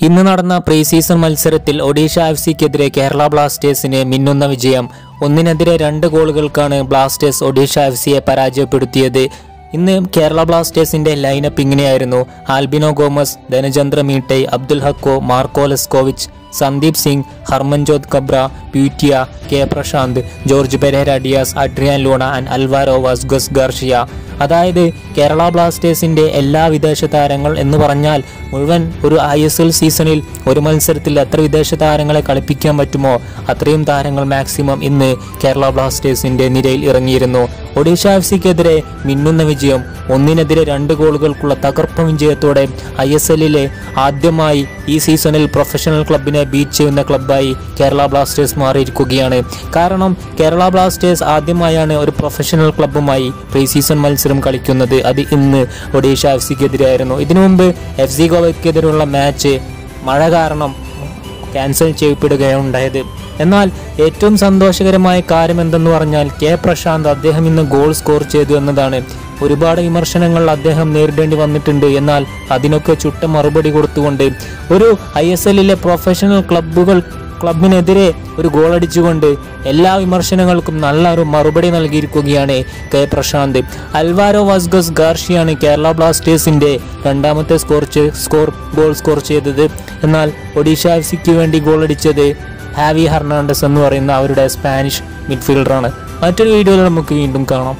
ഇന്ന് നടന്ന pre season മത്സരത്തിൽ ഒഡീഷ എഫ് സിക്കെതിരെ കേരള ബ്ലാസ്റ്റേഴ്സിന് മിന്നുന്ന വിജയം. ഒന്നിനെതിരെ രണ്ട് ഗോളുകൾക്കാണ് ബ്ലാസ്റ്റേഴ്സ് ഒഡീഷ എഫ് സിയെ പരാജയപ്പെടുത്തിയത്. ഇന്ന് കേരള ബ്ലാസ്റ്റേഴ്സിന്റെ ലൈനപ്പ് ഇങ്ങനെയായിരുന്നു. Albino Gomes Dhanachandra Meetei Abdul Hakku Marko Leskovic Sandeep Singh Harmanjot Khabra Puitea K Prasanth Jorge Pereyra Diaz Adrian Luna and Alvaro Vazquez Garcia അതായത് കേരള ബ്ലാസ്റ്റേഴ്സിന്റെ എല്ലാ വിദേശ താരങ്ങൾ എന്ന് പറഞ്ഞാൽ മുഴുവൻ ഒരു ഐ എസ് എൽ സീസണിൽ ഒരു മത്സരത്തിൽ എത്ര വിദേശ താരങ്ങളെ കളിപ്പിക്കാൻ പറ്റുമോ അത്രയും താരങ്ങൾ മാക്സിമം ഇന്ന് കേരള ബ്ലാസ്റ്റേഴ്സിന്റെ നിരയിൽ ഇറങ്ങിയിരുന്നു. ഒഡീഷ എഫ് സിക്കെതിരെ മിന്നുന്ന വിജയം ഒന്നിനെതിരെ രണ്ട് ഗോളുകൾക്കുള്ള തകർപ്പൻ വിജയത്തോടെ ഐ എസ് എല്ലിലെ ആദ്യമായി ഈ സീസണിൽ പ്രൊഫഷണൽ ക്ലബിനെ ബീറ്റ് ചെയ്യുന്ന ക്ലബ്ബായി കേരള ബ്ലാസ്റ്റേഴ്സ് മാറിയിരിക്കുകയാണ്. കാരണം കേരള ബ്ലാസ്റ്റേഴ്സ് ആദ്യമായാണ് ഒരു പ്രൊഫഷണൽ ക്ലബ്ബുമായി പ്രീ സീസൺ മത്സരം കളിക്കുന്നത്. അത് ഇന്ന് ഒഡീഷ എഫ് സിക്കെതിരെയായിരുന്നു. ഇതിനു മുമ്പ് എഫ് സി ഗോവയ്ക്കെതിരെയുള്ള മാച്ച് മഴ കാരണം ക്യാൻസൽ ചെയ്യപ്പെടുകയാണ് ഉണ്ടായത് എന്നാൽ ഏറ്റവും സന്തോഷകരമായ കാര്യം എന്തെന്ന് പറഞ്ഞാൽ കെ പ്രശാന്ത് അദ്ദേഹം ഇന്ന് ഗോൾ സ്കോർ ചെയ്തു എന്നതാണ്. ഒരുപാട് വിമർശനങ്ങൾ അദ്ദേഹം നേരിടേണ്ടി വന്നിട്ടുണ്ട്. എന്നാൽ അതിനൊക്കെ ചുട്ട മറുപടി കൊടുത്തുകൊണ്ട് ഒരു ഐ എസ് എല്ലിലെ പ്രൊഫഷണൽ ക്ലബ്ബുകൾ ക്ലബിനെതിരെ ഒരു ഗോൾ അടിച്ചുകൊണ്ട് എല്ലാ വിമർശനങ്ങൾക്കും നല്ലൊരു മറുപടി നൽകിയിരിക്കുകയാണ് കെ പ്രശാന്ത്. അൽവാരോ വാസ്ഗസ് ഗാർഷിയാണ് കേരള ബ്ലാസ്റ്റേഴ്സിന്റെ രണ്ടാമത്തെ സ്കോർ സ്കോർ ഗോൾ സ്കോർ ചെയ്തത്. എന്നാൽ ഒഡീഷ എഫ് സിക്ക് വേണ്ടി ഗോൾ അടിച്ചത് ഹാവി ഹെർണാണ്ടസ് എന്ന് പറയുന്ന അവരുടെ സ്പാനിഷ് മിഡ്ഫീൽഡറാണ്. മറ്റൊരു വീഡിയോയിൽ നമുക്ക് വീണ്ടും കാണാം.